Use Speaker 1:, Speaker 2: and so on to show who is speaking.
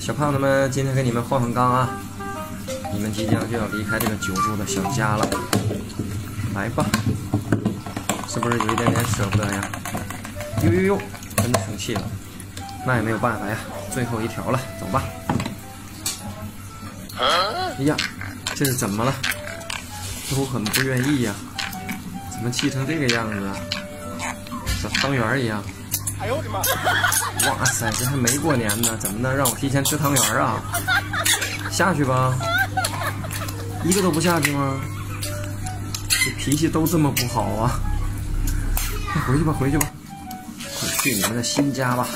Speaker 1: 小胖子们，今天给你们换换缸啊！你们即将就要离开这个久住的小家了，来吧，是不是有一点点舍不得呀？呦呦呦，真的生气了，那也没有办法呀，最后一条了，走吧。哎呀，这是怎么了？都很不愿意呀，怎么气成这个样子啊？像汤圆一样。哎呦我的妈！哇塞，这还没过年呢，怎么能让我提前吃汤圆啊？下去吧，一个都不下去吗？这脾气都这么不好啊！快回去吧，回去吧，快去你们的新家吧。